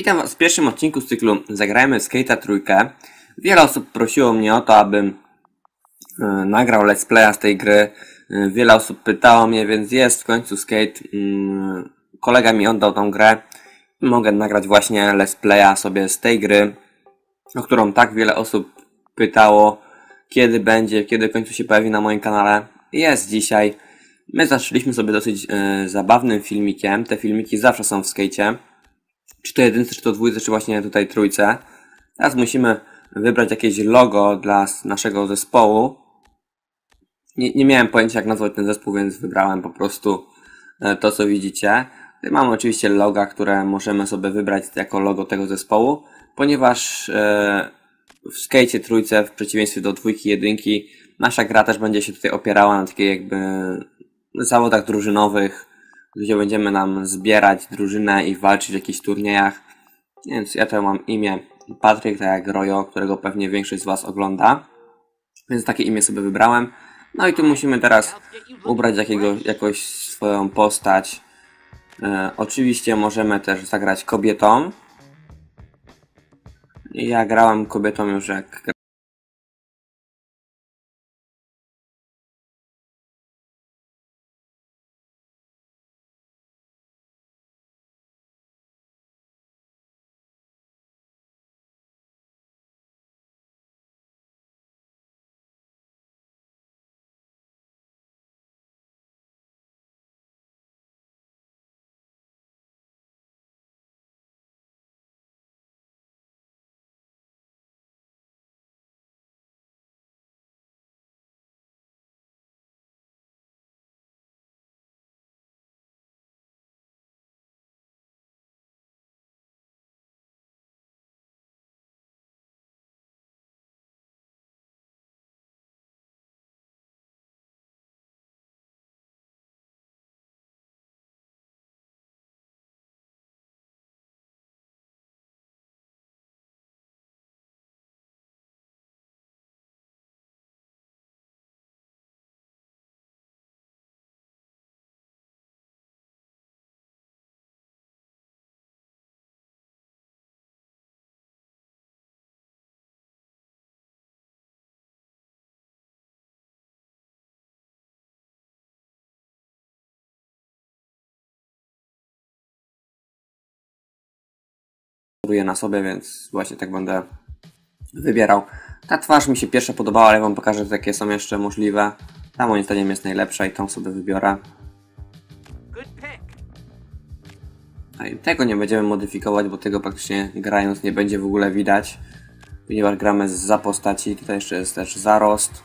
Witam Was w pierwszym odcinku z cyklu Zagrajmy w Skate'a trójkę. Wiele osób prosiło mnie o to, abym e, nagrał let's playa z tej gry. E, wiele osób pytało mnie, więc jest w końcu Skate. Mm, kolega mi oddał tą grę. Mogę nagrać właśnie let's playa sobie z tej gry, o którą tak wiele osób pytało, kiedy będzie, kiedy w końcu się pojawi na moim kanale. Jest dzisiaj. My zaczęliśmy sobie dosyć e, zabawnym filmikiem. Te filmiki zawsze są w skate'cie czy to jedynce, czy to dwójce, czy właśnie tutaj trójce. Teraz musimy wybrać jakieś logo dla naszego zespołu. Nie, nie miałem pojęcia jak nazwać ten zespół, więc wybrałem po prostu e, to, co widzicie. Tutaj mamy oczywiście loga, które możemy sobie wybrać jako logo tego zespołu, ponieważ e, w skate trójce, w przeciwieństwie do dwójki, jedynki, nasza gra też będzie się tutaj opierała na takiej jakby zawodach drużynowych, gdzie będziemy nam zbierać drużynę i walczyć w jakichś turniejach. Więc ja tutaj mam imię Patryk, tak jak Rojo, którego pewnie większość z Was ogląda. Więc takie imię sobie wybrałem. No i tu musimy teraz ubrać jakiego, jakoś swoją postać. E, oczywiście możemy też zagrać kobietą. Ja grałem kobietą już jak na sobie, więc właśnie tak będę wybierał. Ta twarz mi się pierwsza podobała, ale wam pokażę, jakie są jeszcze możliwe. Ta moim zdaniem jest najlepsza i tą sobie wybiorę. I tego nie będziemy modyfikować, bo tego praktycznie grając nie będzie w ogóle widać. Ponieważ gramy za postaci, tutaj jeszcze jest też zarost.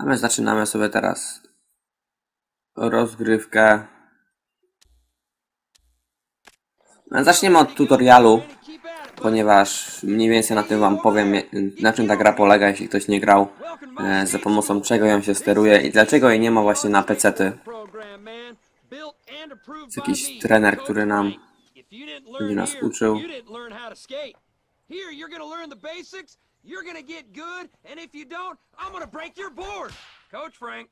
A my zaczynamy sobie teraz rozgrywkę. Zaczniemy od tutorialu, ponieważ mniej więcej na tym wam powiem, na czym ta gra polega, jeśli ktoś nie grał, e, za pomocą czego ją się steruje i dlaczego jej nie ma właśnie na pecety. Jest jakiś trener, który nam będzie nas uczył. Here, you're gonna learn the basics, you're gonna get good, and if you don't, I'm gonna break your board. Coach Frank.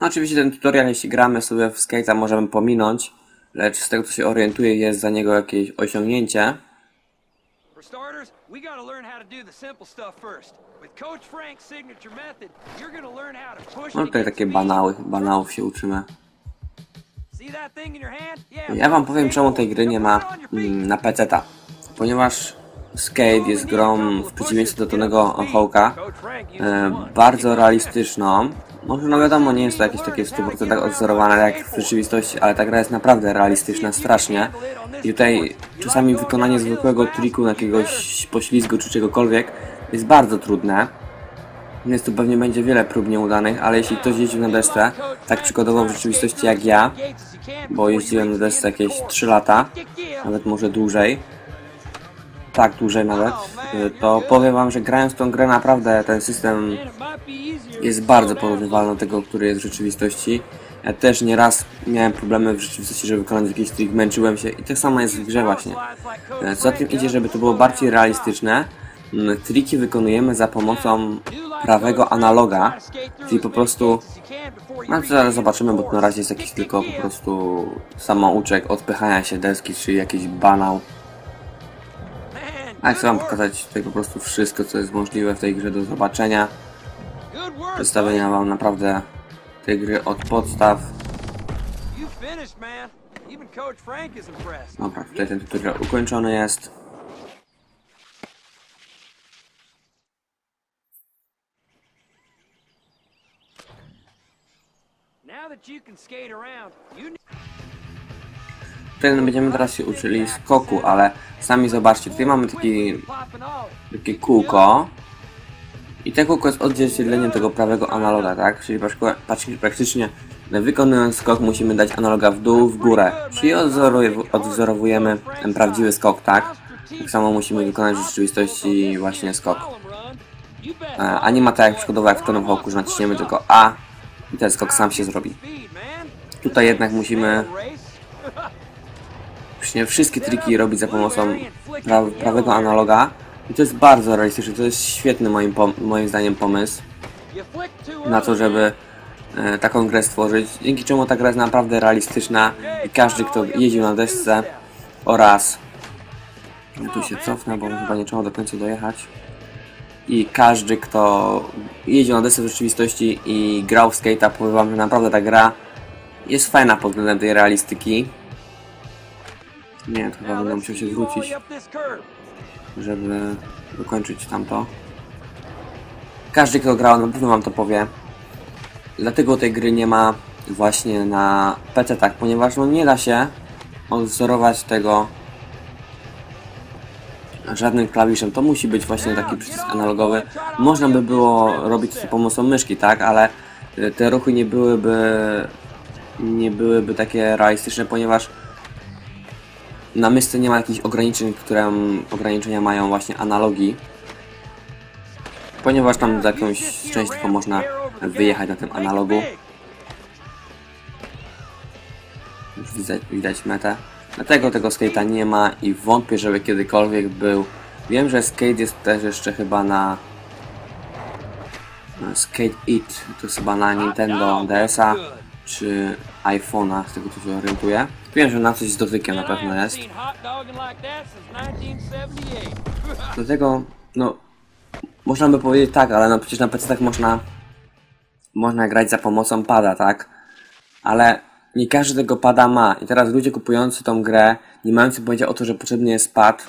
Oczywiście ten tutorial, jeśli gramy sobie w skate'a, możemy pominąć, lecz z tego co się orientuję, jest za niego jakieś osiągnięcie. For starters, we gotta learn how to do the simple stuff first. With Coach Frank's signature method, you're gonna learn how to push No tutaj takie banały, banałów się uczymy. Ja wam powiem czemu tej gry nie ma mm, na PC-ta. Ponieważ Skate jest grą w przeciwieństwie do Tonego Hawka e, bardzo realistyczną. Może no wiadomo, nie jest to jakieś takie w 100% odzorowane jak w rzeczywistości, ale ta gra jest naprawdę realistyczna, strasznie. I tutaj czasami wykonanie zwykłego triku, jakiegoś poślizgu czy czegokolwiek jest bardzo trudne. Więc tu pewnie będzie wiele prób nieudanych, ale jeśli ktoś jeździł na desce, tak przykładowo w rzeczywistości jak ja, bo jeździłem na desce jakieś 3 lata, nawet może dłużej, tak dłużej nawet, y, to powiem wam, że grając tą grę naprawdę ten system jest bardzo porównywalny do tego, który jest w rzeczywistości. Ja też nieraz miałem problemy w rzeczywistości, żeby wykonać jakiś trik, męczyłem się i tak samo jest w grze właśnie. E, Co za tym idzie, żeby to było bardziej realistyczne, mm, triki wykonujemy za pomocą prawego analoga, czyli po prostu, no to zaraz zobaczymy, bo to na razie jest jakiś tylko po prostu samouczek odpychania się deski, czy jakiś banał. A chcę wam pokazać tutaj po prostu wszystko, co jest możliwe w tej grze do zobaczenia. Przedstawienia wam naprawdę tej gry od podstaw. Dobra, tutaj ten tutorial ukończony jest. Now that you can skate around, you need Tutaj będziemy teraz się uczyli skoku, ale sami zobaczcie, tutaj mamy taki, takie kółko. I te kółko jest odzwierciedleniem tego prawego analoga, tak? Czyli praktycznie- wykonując skok musimy dać analoga w dół, w górę. Czyli odwzorowujemy ten prawdziwy skok, tak? Tak samo musimy wykonać w rzeczywistości właśnie skok. E, A nie ma tak jak przykładowo jak w Tonem Hawku, że naciśniemy tylko A i ten skok sam się zrobi. Tutaj jednak musimy właśnie wszystkie triki robić za pomocą pra prawego analoga. I to jest bardzo realistyczne, to jest świetny moim, moim zdaniem pomysł na to, żeby e, taką grę stworzyć. Dzięki czemu ta gra jest naprawdę realistyczna i każdy kto jeździł na desce oraz ja tu się cofnę, bo chyba nie trzeba do końca dojechać. I każdy kto jeździł na desce w rzeczywistości i grał w skate'a, powiem wam, że naprawdę ta gra jest fajna pod względem tej realistyki. Nie, to chyba będę musiał się zwrócić, żeby dokończyć tamto. Każdy, kto grał, na pewno wam to powie. Dlatego tej gry nie ma właśnie na PC, tak, ponieważ no nie da się odwzorować tego żadnym klawiszem. To musi być właśnie taki przycisk analogowy. Można by było robić to pomocą myszki, tak, ale y, te ruchy nie byłyby nie byłyby takie realistyczne, ponieważ na myszce nie ma jakichś ograniczeń, które ograniczenia mają właśnie analogi. Ponieważ tam za jakąś część tylko można wyjechać na tym analogu. Już widać, widać metę. Dlatego tego skate'a nie ma i wątpię, żeby kiedykolwiek był. Wiem, że skate jest też jeszcze chyba na Skate It, to jest chyba na Nintendo DS-a czy iPhone'a, z tego co się orientuję. Wiem, że na coś z dotykiem na pewno jest. Seen hot dogging like that since 1978. Dlatego, no, można by powiedzieć tak, ale no przecież na PC tak można, można grać za pomocą pada, tak? Ale nie każdy tego pada ma. I teraz ludzie kupujący tą grę, nie mający pojęcia o to, że potrzebny jest pad,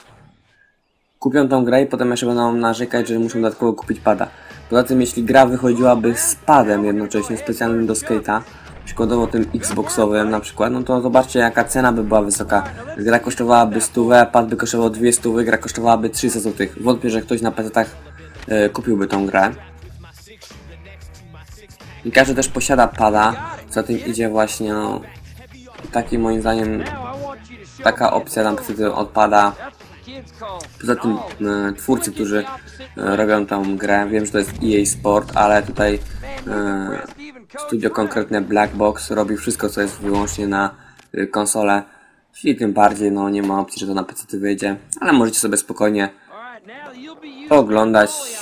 kupią tą grę i potem jeszcze będą narzekać, że muszą dodatkowo kupić pada. Poza tym, jeśli gra wychodziłaby z padem jednocześnie, specjalnym do skate'a, przykładowo tym Xboxowym na przykład, no to zobaczcie jaka cena by była wysoka. Gra kosztowałaby stówę, pad by kosztował dwie stówy, gra kosztowałaby 300 zł. Wątpię, że ktoś na PC-tach e, kupiłby tą grę. I każdy też posiada pada, za tym idzie właśnie no, taki moim zdaniem taka opcja przy tym odpada. Poza tym e, twórcy, którzy e, robią tą grę, wiem, że to jest EA Sport, ale tutaj e, studio konkretne Black Box robi wszystko, co jest wyłącznie na y, konsolę. Czyli tym bardziej, no nie ma opcji, że to na PC wyjdzie, ale możecie sobie spokojnie e, taught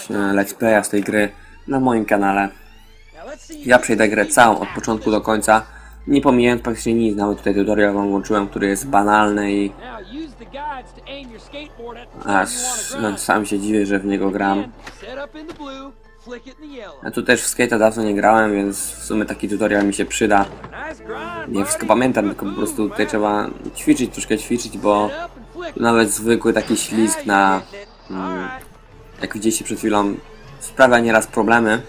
let's playa z tej gry na moim kanale. Ja przejdę grę całą od początku do końca, nie pomijając praktycznie nic, nawet tutaj tutorial wam włączyłem, który jest banalny i aż no, sam się dziwię, że w niego gram. Ja tu też w skate'a dawno nie grałem, więc w sumie taki tutorial mi się przyda. Nie wszystko pamiętam, tylko po prostu tutaj trzeba ćwiczyć, troszkę ćwiczyć, bo nawet zwykły taki ślizg na, right. jak widzieliście przed chwilą, sprawia nieraz problemy.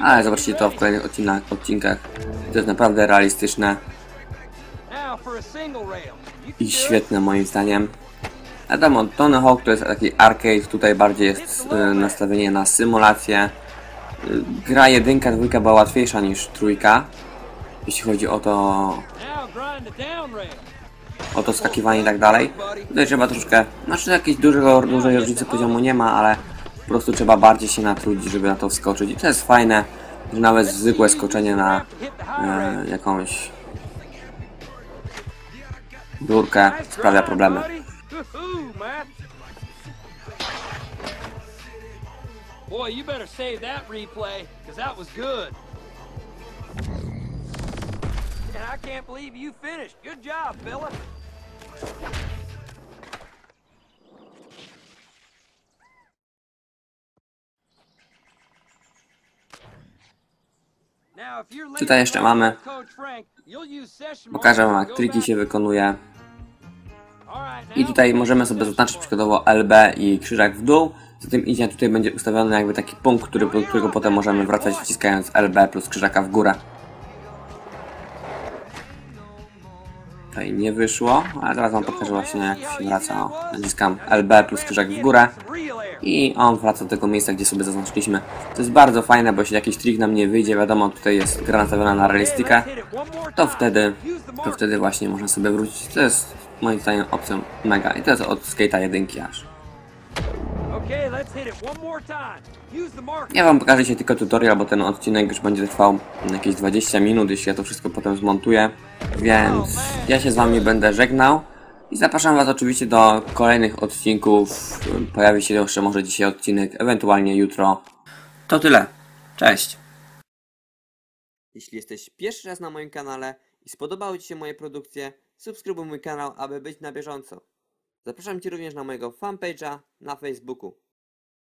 Ale zobaczcie to w kolejnych odcinkach. odcinkach. To jest naprawdę realistyczne i świetne moim zdaniem. Wiadomo, Tony Hawk to jest taki arcade, tutaj bardziej jest y, nastawienie na symulację. Y, gra jedynka, dwójka była łatwiejsza niż trójka, jeśli chodzi o to, o to skakiwanie i tak dalej. Tutaj trzeba troszkę, znaczy jakiejś dużej różnicy poziomu nie ma, ale po prostu trzeba bardziej się natrudzić, żeby na to wskoczyć. I to jest fajne, że nawet zwykłe skoczenie na e, jakąś Nice sprawia problemy. Boy, you better save that replay, because that was good. And I can't believe you finished. Good job, fella. Now, if you're Tutaj jeszcze mamy- Pokażę wam jak triki się wykonuje. I tutaj możemy sobie zaznaczyć przykładowo LB i krzyżak w dół. Z tym idzie tutaj będzie ustawiony jakby taki punkt, który, do którego potem możemy wracać wciskając LB plus krzyżaka w górę. Tutaj nie wyszło, ale teraz wam pokażę właśnie jak się wraca. Naciskam LB plus krzyżak w górę. I on wraca do tego miejsca, gdzie sobie zaznaczyliśmy. To jest bardzo fajne, bo jeśli jakiś trik nam nie wyjdzie, wiadomo, tutaj jest gra nastawiona na realistykę, to wtedy, to wtedy właśnie można sobie wrócić. To jest moim zdaniem opcją mega i to jest od Skate'a 1 aż. Ja wam pokażę dzisiaj tylko tutorial, bo ten odcinek już będzie trwał jakieś 20 minut, jeśli ja to wszystko potem zmontuję. Więc ja się z wami będę żegnał i zapraszam was oczywiście do kolejnych odcinków. Pojawi się jeszcze może dzisiaj odcinek, ewentualnie jutro. To tyle. Cześć. Jeśli jesteś pierwszy raz na moim kanale i spodobały Ci się moje produkcje, subskrybuj mój kanał, aby być na bieżąco. Zapraszam Cię również na mojego fanpage'a na Facebooku.